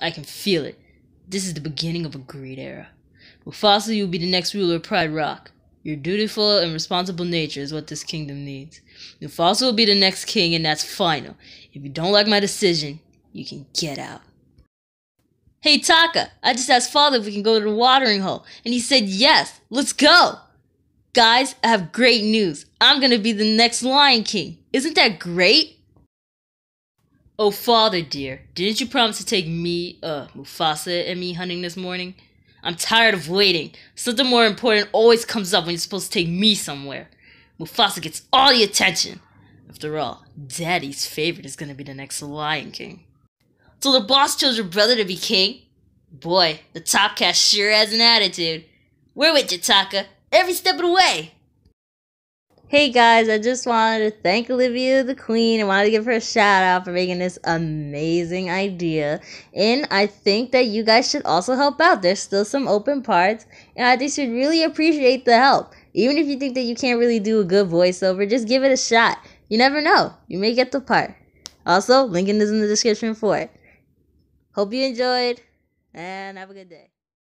I can feel it. This is the beginning of a great era. Mufasa, you'll be the next ruler of Pride Rock. Your dutiful and responsible nature is what this kingdom needs. Mufasa will be the next king, and that's final. If you don't like my decision, you can get out. Hey Taka, I just asked father if we can go to the watering hole, and he said yes. Let's go! Guys, I have great news. I'm gonna be the next Lion King. Isn't that great? Oh, father dear, didn't you promise to take me, uh, Mufasa and me hunting this morning? I'm tired of waiting. Something more important always comes up when you're supposed to take me somewhere. Mufasa gets all the attention. After all, Daddy's favorite is gonna be the next Lion King. So the boss chose your brother to be king? Boy, the top cat sure has an attitude. We're with you, Taka. Every step of the way. Hey guys, I just wanted to thank Olivia the Queen and wanted to give her a shout out for making this amazing idea. And I think that you guys should also help out. There's still some open parts, and I think you'd really appreciate the help. Even if you think that you can't really do a good voiceover, just give it a shot. You never know, you may get the part. Also, link is in the description for it. Hope you enjoyed, and have a good day.